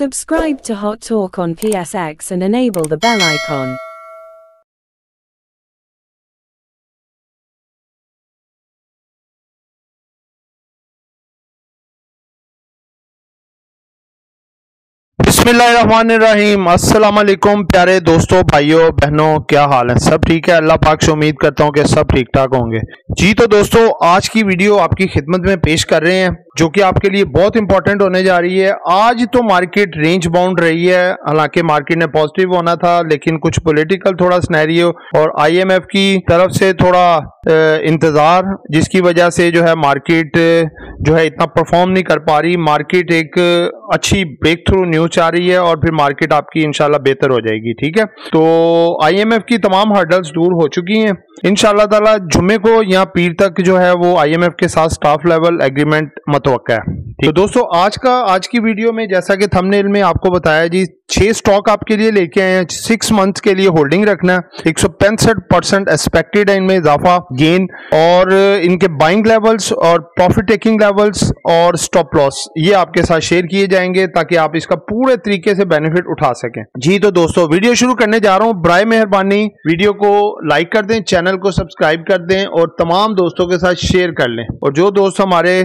Subscribe to Hot Talk on PSX and enable the bell icon. बिस्मिल्लाहिर्रहमानिर्रहीम। अस्सलाम वालेकुम प्यारे दोस्तों, भाइयों, बहनों, क्या हाल है? सब ठीक है? अल्लाह पाक से उम्मीद करता हूँ कि सब ठीक ठाक होंगे। जी तो दोस्तों, आज की वीडियो आपकी खिदमत में पेश कर रहे हैं। जो कि आपके लिए बहुत इंपॉर्टेंट होने जा रही है। आज तो मार्केट रेंज बाउंड रही है। हालाँकि मार्केट ने पॉजिटिव होना था, लेकिन कुछ पॉलिटिकल थोड़ा स्नैरियो और आईएमएफ की तरफ़ से थोड़ा इंतज़ार, जिसकी वजह से जो है मार्केट जो है इतना परफॉर्म नहीं कर पा रही। मार्केट एक अच्छी ब्रेक थ्रू न्यूज़ आ रही है और फिर मार्केट आपकी इनशाला बेहतर हो जाएगी, ठीक है? तो आईएमएफ की तमाम हर्डल्स दूर हो चुकी हैं। इनशाला जुम्मे को यहाँ पीर तक जो है वो आईएमएफ के साथ स्टाफ लेवल एग्रीमेंट मतव है। तो दोस्तों आज का आज की वीडियो में जैसा कि थंबनेल में आपको बताया जी छह स्टॉक आपके लिए लेके आए हैं। सिक्स मंथ के लिए होल्डिंग रखना है। एक सौ पैंसठ परसेंट एक्सपेक्टेड है इनमें इजाफा गेन और इनके बाइंग लेवल्स और प्रॉफिट टेकिंग लेवल्स और स्टॉप लॉस ये आपके साथ शेयर किए जाएँगे ताकि आप इसका पूरे तरीके से बेनिफिट उठा सकें। जी तो दोस्तों वीडियो शुरू करने जा रहा हूँ। ब्राय मेहरबानी। वीडियो को लाइक कर दें चैनल को सब्सक्राइब कर दें और तमाम दोस्तों के साथ शेयर कर लें। और जो दोस्त हमारे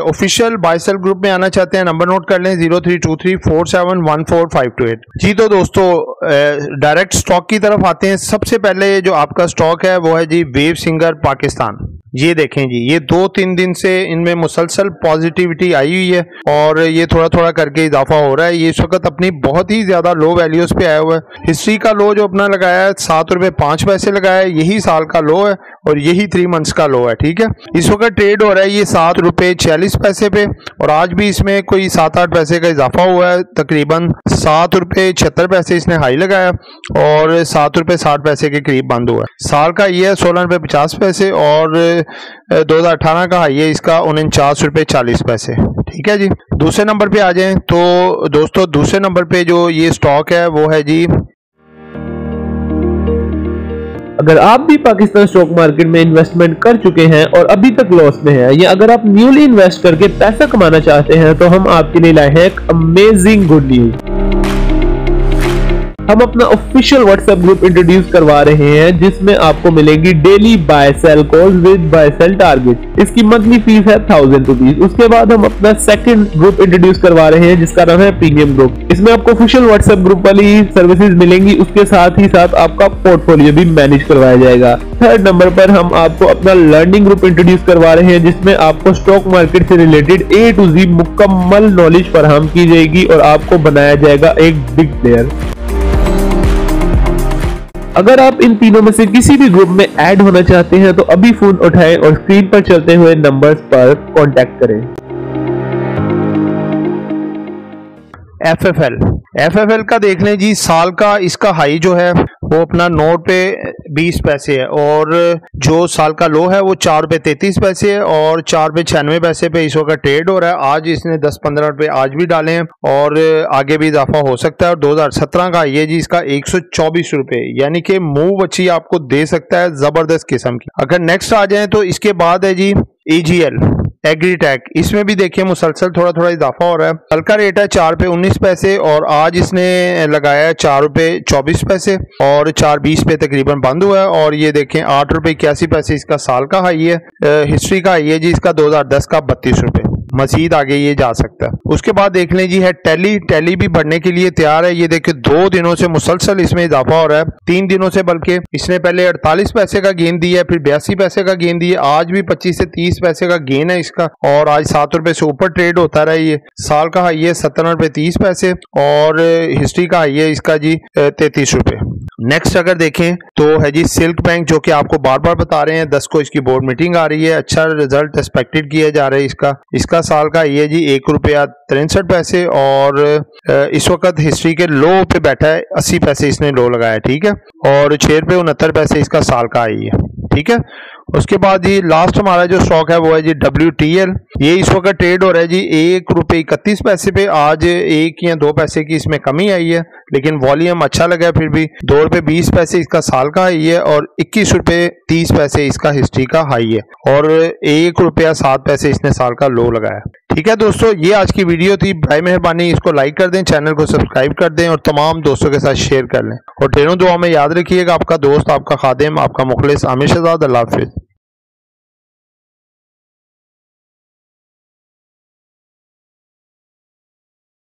ऑफिशियल बाइसल ग्रुप में आना चाहते हैं नंबर नोट कर लें। Zero three two three four seven one four five two eight जी तो दोस्तों डायरेक्ट स्टॉक की तरफ़ आते हैं। सबसे पहले जो आपका स्टॉक है, वो है जी वेव सिंगर पाकिस्तान ये देखें जी, ये दो तीन दिन से इनमें मुसलसल पॉजिटिविटी आई हुई है और ये थोड़ा थोड़ा करके इजाफा हो रहा है। ये इस वक्त अपनी बहुत ही ज़्यादा लो वैल्यूज़ पे आया हुआ है। हिस्ट्री का लो जो अपना लगाया है, सात रुपए पाँच पैसे लगाया है। यही साल का लो है। और यही थ्री मंथ्स का लो है, ठीक है? इस वक्त ट्रेड हो रहा है ये सात रुपए छियालीस पैसे पे, और आज भी इसमें कोई सात आठ पैसे का इजाफा हुआ है, तकरीबन सात रुपए छिहत्तर पैसे इसने हाई लगाया, और सात रुपए साठ पैसे के करीब बंद हुआ है। साल का ये है सोलह रुपए पचास पैसे, और दो हज़ार अठारह का हाई है, इसका उनचास रुपए चालीस पैसे, ठीक है जी? दूसरे नंबर पे आ जाएँ तो दोस्तों, दूसरे नंबर पे जो ये स्टॉक है, वो है जी अगर आप भी पाकिस्तान स्टॉक मार्केट में इन्वेस्टमेंट कर चुके हैं और अभी तक लॉस में हैं, या अगर आप न्यूली इन्वेस्ट करके पैसा कमाना चाहते हैं तो हम आपके लिए लाए हैं एक अमेजिंग गुड न्यूज़ हम अपना ऑफिशियल व्हाट्सएप ग्रुप इंट्रोड्यूस करवा रहे हैं, जिसमें आपको मिलेगी daily buy sell call with buy sell target इसकी मंथली फ़ीस है थाउज़ेंड रुपीज़ उसके बाद हम अपना सेकंड ग्रुप इंट्रोड्यूस करवा रहे हैं, जिसका नाम है प्रीमियम ग्रुप इसमें आपको ऑफिशियल व्हाट्सएप ग्रुप वाली सर्विसेज़ मिलेंगी, उसके साथ ही साथ आपका पोर्टफोलियो भी मैनेज करवाया जाएगा. थर्ड नंबर पर हम आपको अपना लर्निंग ग्रुप इंट्रोड्यूस करवा रहे हैं, जिसमें आपको स्टॉक मार्केट से रिलेटेड ए टू जी मुकम्मल नॉलेज फराहम की जाएगी और आपको बनाया जाएगा एक बिग प्लेयर अगर आप इन तीनों में से किसी भी ग्रुप में ऐड होना चाहते हैं तो अभी फ़ोन उठाएँ और स्क्रीन पर चलते हुए नंबर्स पर कांटेक्ट करें। F F L F F L का देख लें जी, साल का इसका हाई जो है वो अपना नोट पे बीस पैसे है और जो साल का लो है वो चार रुपये तैतीस पैसे है और चार रुपये छियानवे पैसे पे इस वक्त ट्रेड हो रहा है। आज इसने दस पंद्रह रुपये आज भी डाले हैं और आगे भी इजाफा हो सकता है। और दो हज़ार सत्रह का ये जी इसका एक सौ चौबीस रुपये यानी कि मूव अच्छी आपको दे सकता है ज़बरदस्त किस्म की। अगर नेक्स्ट आ जाए तो इसके बाद है जी एजीएल एग्रीटेक इसमें भी देखिए मुसलसल थोड़ा थोड़ा इजाफा हो रहा है। हल्का रेट है चार पे उन्नीस पैसे और आज इसने लगाया है चार रुपए चौबीस पैसे और चार बीस पे तकरीबन बंद हुआ है और ये देखें आठ रुपए इक्यासी पैसे इसका साल का हाई है। हिस्ट्री का हाई है जी, इसका 2010 का बत्तीस रुपए। मजीद आगे ये जा सकता है। उसके बाद देख लें, जी है टैली। टैली भी बढ़ने के लिए तैयार है। ये देखिए, दो दिनों से मुसलसल इसमें इजाफा हो रहा है। तीन दिनों से बल्कि इसने पहले अड़तालीस पैसे का गेंद दिया है, फिर बयासी पैसे का गेन दिया आज भी पच्चीस से तीस पैसे का गेन है इसका। और आज सात रुपए से ऊपर ट्रेड होता रहा ये। साल का हाई है सत्तर रुपए तीस पैसे और हिस्ट्री का हाई है इसका, जी, तैतीस रुपए। नेक्स्ट अगर देखें तो है जी सिल्क बैंक जो कि आपको बार बार बता रहे हैं, दस को इसकी बोर्ड मीटिंग आ रही है अच्छा रिज़ल्ट एक्सपेक्टेड किया जा रहा है इसका। इसका साल का ये जी एक रुपया तिरसठ पैसे और इस वक्त हिस्ट्री के लो पे बैठा है, अस्सी पैसे इसने लो लगाया, ठीक है? और छह रुपये उनहत्तर पैसे इसका साल का आई है, ठीक है? उसके बाद जी लास्ट हमारा जो स्टॉक है वो है जी डब्ल्यू टी एल ये इस वक्त ट्रेड हो रहा है जी एक रुपये इकतीस पैसे पे। आज एक या दो पैसे की इसमें कमी आई है, लेकिन वॉल्यूम अच्छा लगा है फिर भी। दो रुपये बीस पैसे इसका साल का हाई है और इक्कीस रुपये तीस पैसे इसका हिस्ट्री का हाई है। और एक रुपया सात पैसे इसने साल का लो लगाया। ठीक है दोस्तों, ये आज की वीडियो थी। भाई मेहरबानी। इसको लाइक कर दें चैनल को सब्सक्राइब कर दें और तमाम दोस्तों के साथ शेयर कर लें। और ट्रेनों दुआ में याद रखिएगा। आपका दोस्त, आपका खादिम, आपका मुखलिस आमिर शहजाद। अल्लाह हाफिज़।